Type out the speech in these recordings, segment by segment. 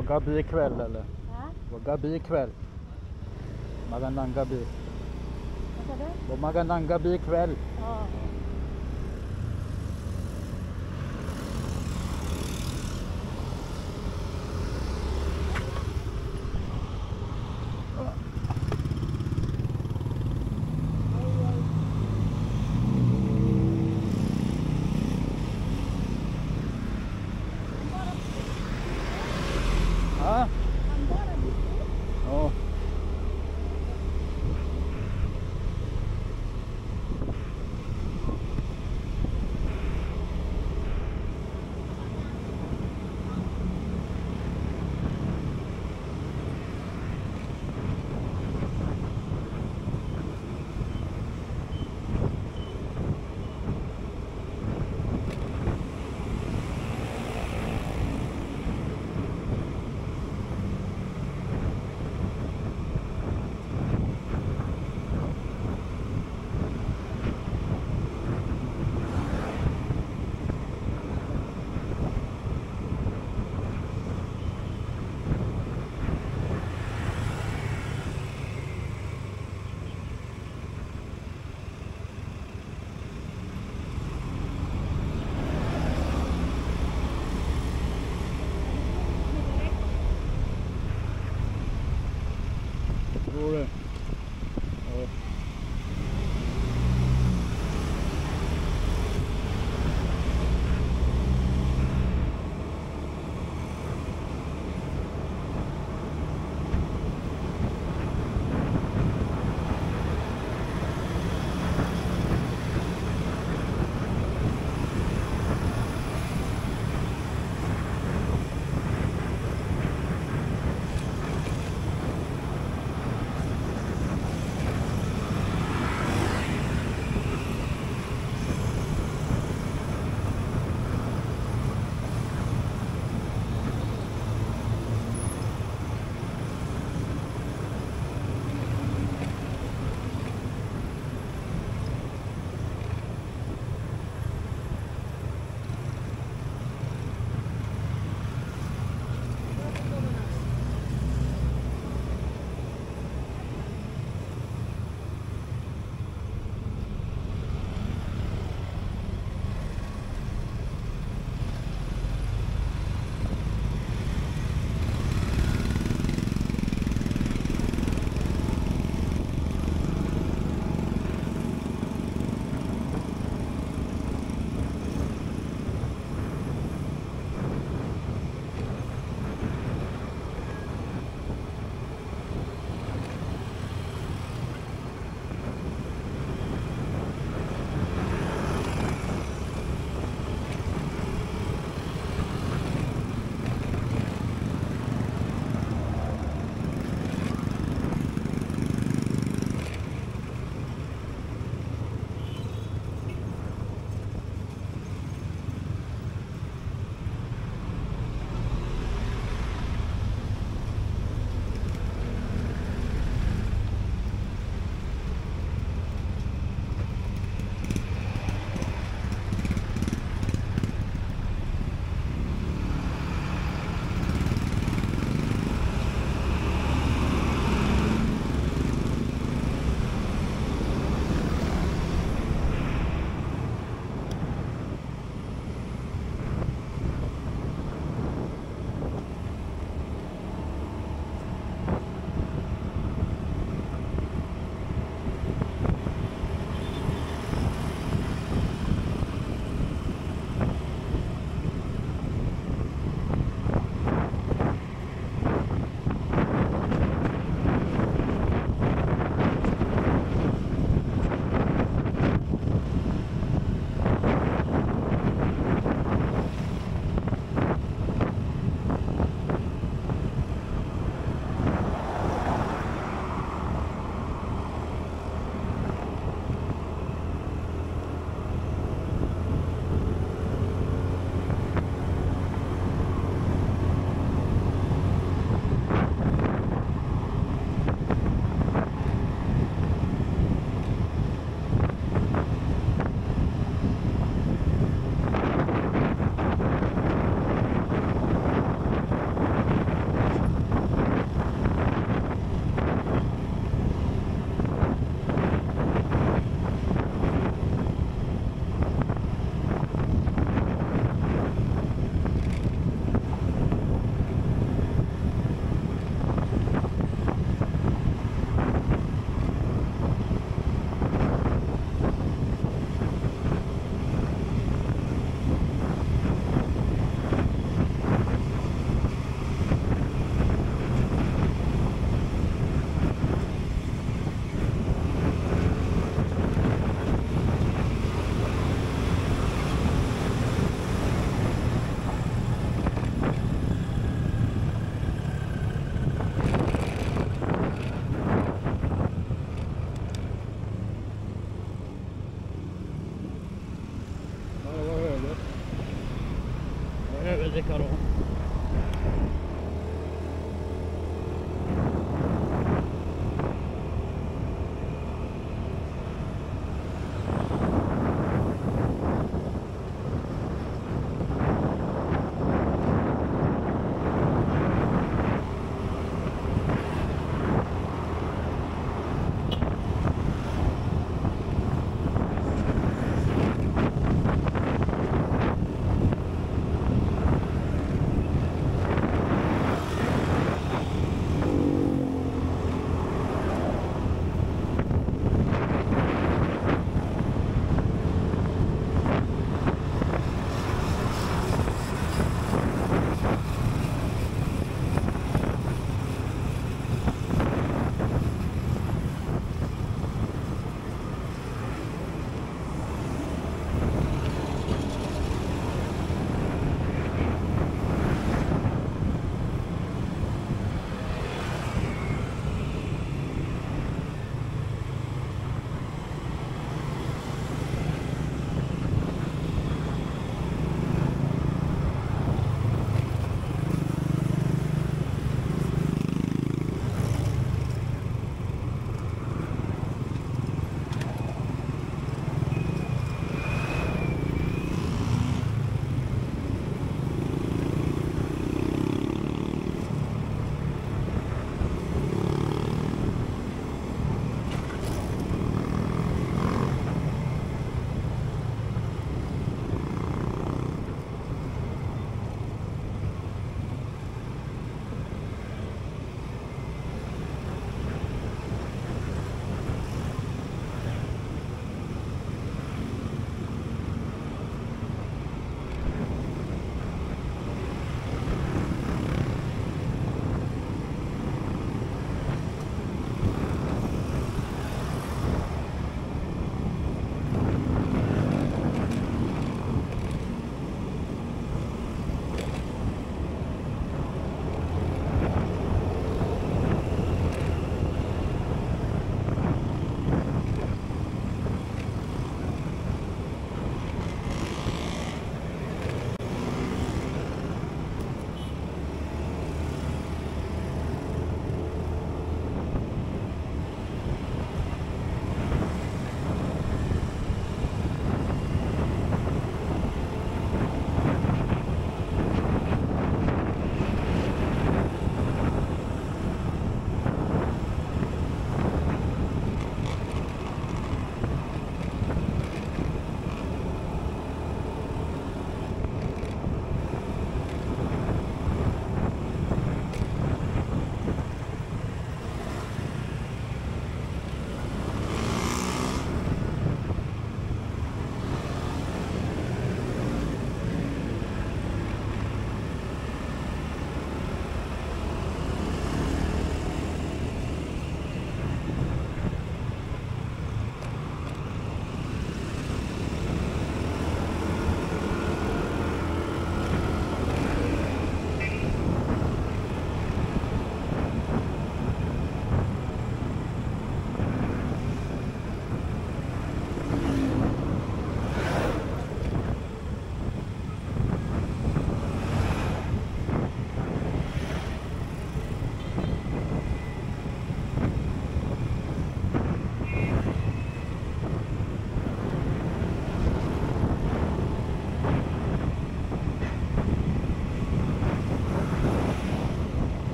Var gabi ikväll eller? Ha? Var gabi ikväll? Magandang gabi. Vad sa du? Magandang gabi ikväll. Ja.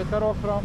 Veteråkram.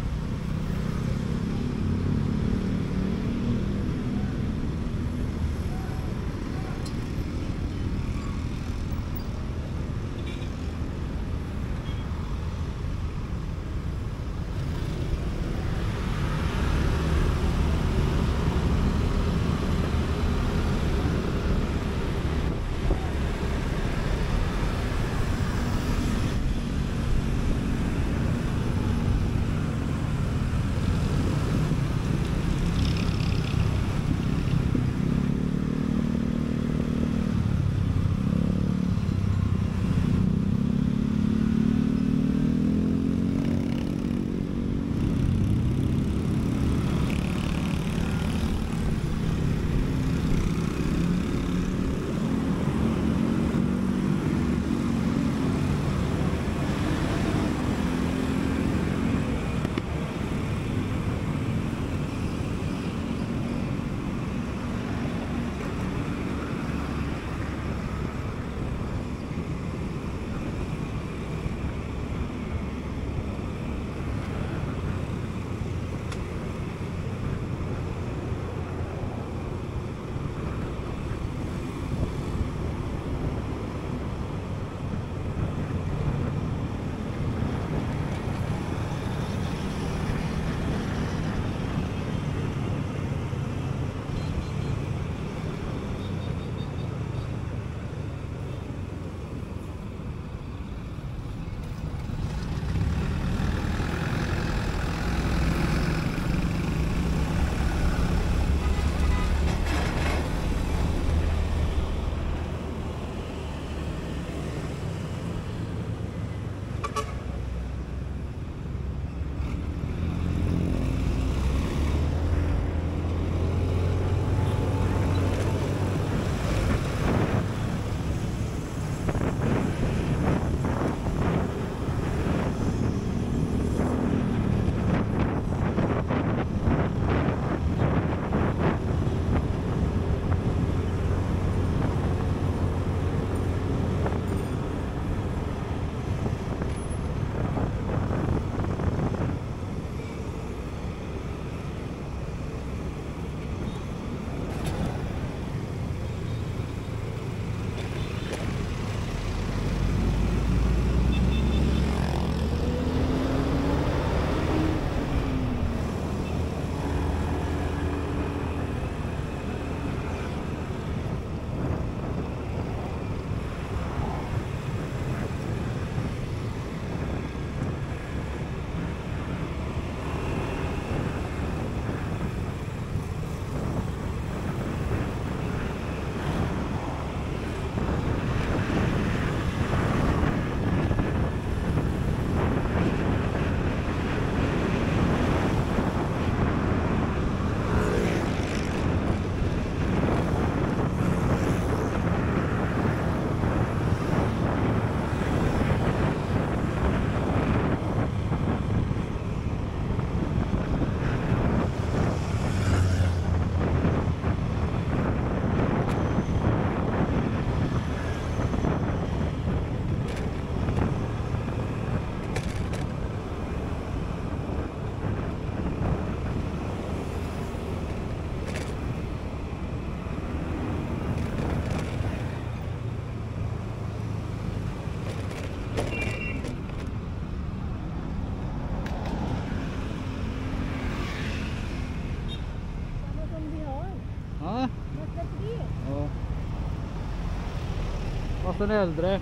Fast en äldre.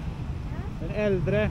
En äldre.